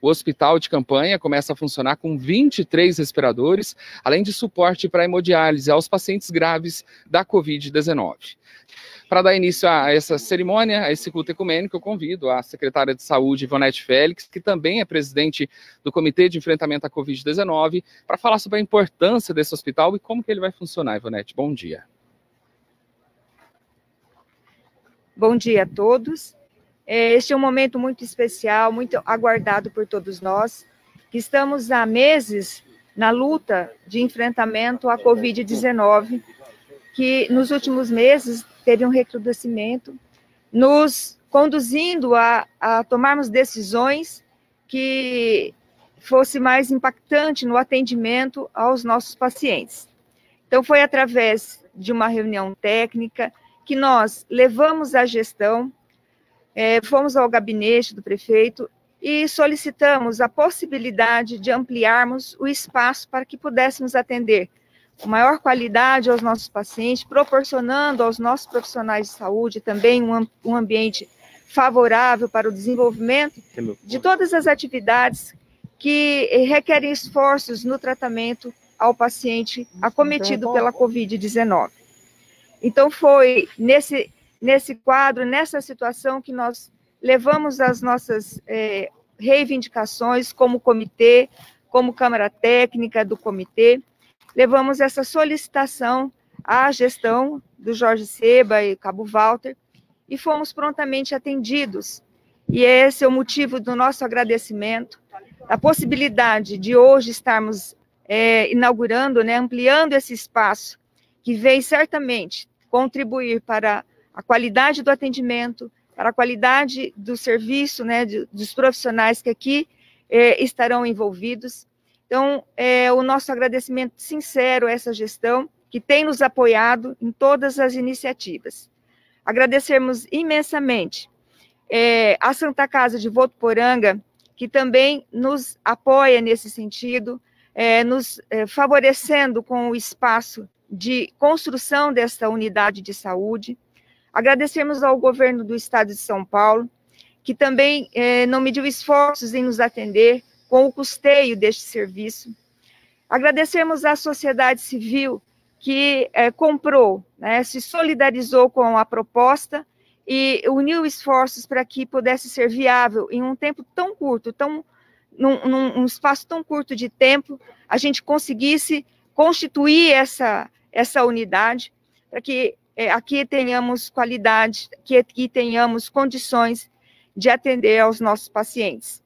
O hospital de campanha começa a funcionar com 23 respiradores, além de suporte para hemodiálise aos pacientes graves da Covid-19. Para dar início a essa cerimônia, a esse culto ecumênico, eu convido a secretária de Saúde, Ivonete Félix, que também é presidente do Comitê de Enfrentamento à Covid-19, para falar sobre a importância desse hospital e como que ele vai funcionar. Ivonete, bom dia. Bom dia a todos. É, este é um momento muito especial, muito aguardado por todos nós, que estamos há meses na luta de enfrentamento à Covid-19, que nos últimos meses teve um recrudescimento, nos conduzindo a, a tomarmos decisões que fosse mais impactante no atendimento aos nossos pacientes. Então, foi através de uma reunião técnica que nós levamos a gestão, é, fomos ao gabinete do prefeito e solicitamos a possibilidade de ampliarmos o espaço para que pudéssemos atender maior qualidade aos nossos pacientes, proporcionando aos nossos profissionais de saúde também um, um ambiente favorável para o desenvolvimento de todas as atividades que requerem esforços no tratamento ao paciente acometido pela Covid-19. Então, foi nesse, nesse quadro, nessa situação, que nós levamos as nossas é, reivindicações como comitê, como Câmara Técnica do comitê, levamos essa solicitação à gestão do Jorge Seba e Cabo Walter e fomos prontamente atendidos. E esse é o motivo do nosso agradecimento, a possibilidade de hoje estarmos é, inaugurando, né, ampliando esse espaço, que vem certamente contribuir para a qualidade do atendimento, para a qualidade do serviço, né, de, dos profissionais que aqui é, estarão envolvidos então, é, o nosso agradecimento sincero a essa gestão que tem nos apoiado em todas as iniciativas. Agradecermos imensamente é, a Santa Casa de Votuporanga, que também nos apoia nesse sentido, é, nos favorecendo com o espaço de construção desta unidade de saúde. Agradecermos ao governo do estado de São Paulo, que também é, não mediu esforços em nos atender, com o custeio deste serviço. Agradecemos à sociedade civil que é, comprou, né, se solidarizou com a proposta e uniu esforços para que pudesse ser viável em um tempo tão curto, tão, num, num espaço tão curto de tempo, a gente conseguisse constituir essa, essa unidade para que é, aqui tenhamos qualidade, que aqui tenhamos condições de atender aos nossos pacientes.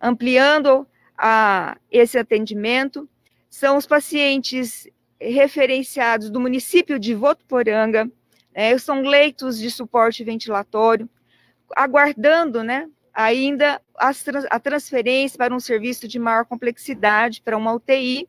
Ampliando a, esse atendimento, são os pacientes referenciados do município de Votuporanga, né, são leitos de suporte ventilatório, aguardando né, ainda a transferência para um serviço de maior complexidade, para uma UTI,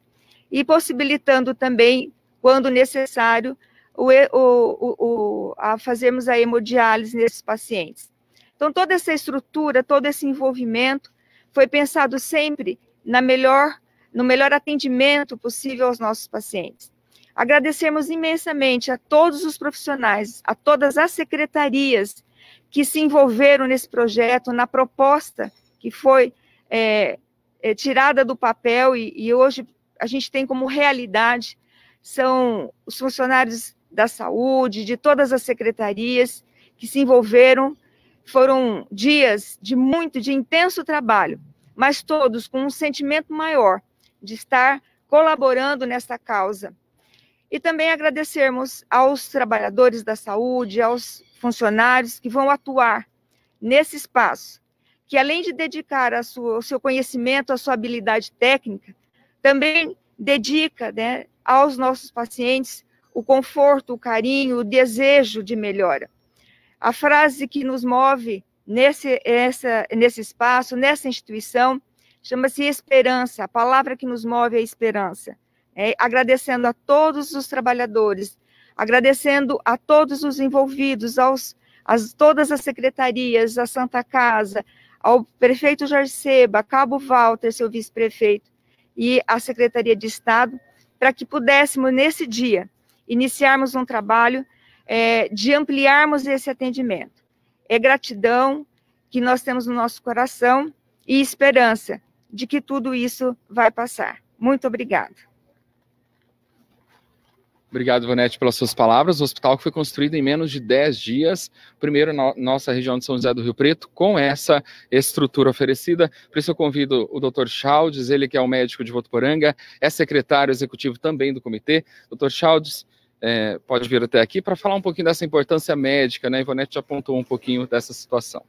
e possibilitando também, quando necessário, o, o, o, a fazermos a hemodiálise nesses pacientes. Então, toda essa estrutura, todo esse envolvimento foi pensado sempre na melhor, no melhor atendimento possível aos nossos pacientes. Agradecemos imensamente a todos os profissionais, a todas as secretarias que se envolveram nesse projeto, na proposta que foi é, é, tirada do papel e, e hoje a gente tem como realidade são os funcionários da saúde, de todas as secretarias que se envolveram foram dias de muito, de intenso trabalho, mas todos com um sentimento maior de estar colaborando nesta causa. E também agradecermos aos trabalhadores da saúde, aos funcionários que vão atuar nesse espaço, que além de dedicar sua, o seu conhecimento, a sua habilidade técnica, também dedica né, aos nossos pacientes o conforto, o carinho, o desejo de melhora. A frase que nos move nesse, essa, nesse espaço, nessa instituição, chama-se esperança. A palavra que nos move é esperança. É, agradecendo a todos os trabalhadores, agradecendo a todos os envolvidos, aos, as, todas as secretarias, a Santa Casa, ao prefeito Jorge Seba, Cabo Walter, seu vice-prefeito, e a Secretaria de Estado, para que pudéssemos, nesse dia, iniciarmos um trabalho é, de ampliarmos esse atendimento. É gratidão que nós temos no nosso coração e esperança de que tudo isso vai passar. Muito obrigada. Obrigado, Vanete, pelas suas palavras. O hospital que foi construído em menos de 10 dias, primeiro na nossa região de São José do Rio Preto, com essa estrutura oferecida. Por isso eu convido o Dr. Chaldes, ele que é o médico de Votuporanga, é secretário executivo também do comitê. Dr. Chaldes, é, pode vir até aqui para falar um pouquinho dessa importância médica, né? Ivonete já apontou um pouquinho dessa situação.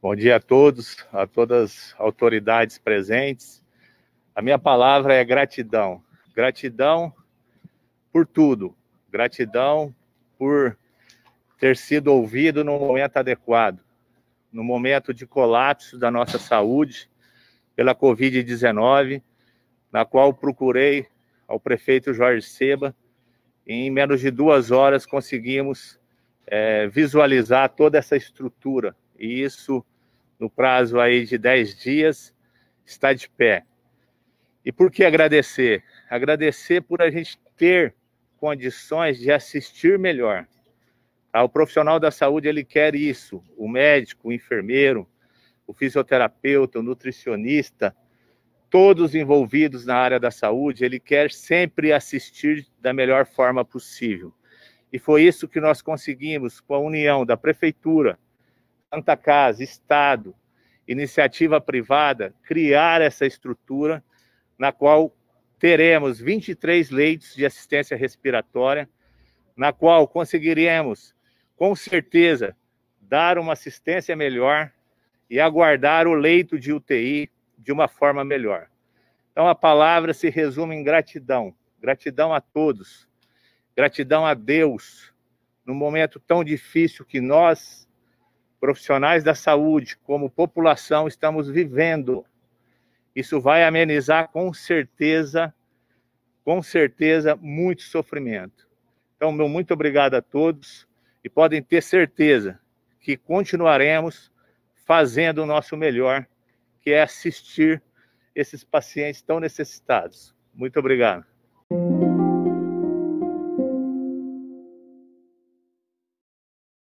Bom dia a todos, a todas as autoridades presentes. A minha palavra é gratidão. Gratidão por tudo. Gratidão por ter sido ouvido no momento adequado, no momento de colapso da nossa saúde pela Covid-19, na qual procurei ao prefeito Jorge Seba. Em menos de duas horas conseguimos é, visualizar toda essa estrutura. E isso, no prazo aí de dez dias, está de pé. E por que agradecer? Agradecer por a gente ter condições de assistir melhor. Tá? O profissional da saúde ele quer isso, o médico, o enfermeiro, o fisioterapeuta, o nutricionista, todos envolvidos na área da saúde, ele quer sempre assistir da melhor forma possível. E foi isso que nós conseguimos com a união da prefeitura, Santa Casa, Estado, iniciativa privada, criar essa estrutura na qual teremos 23 leitos de assistência respiratória, na qual conseguiremos, com certeza, dar uma assistência melhor e aguardar o leito de UTI de uma forma melhor. Então, a palavra se resume em gratidão. Gratidão a todos. Gratidão a Deus, no momento tão difícil que nós, profissionais da saúde, como população, estamos vivendo isso vai amenizar com certeza, com certeza, muito sofrimento. Então, meu muito obrigado a todos e podem ter certeza que continuaremos fazendo o nosso melhor, que é assistir esses pacientes tão necessitados. Muito obrigado.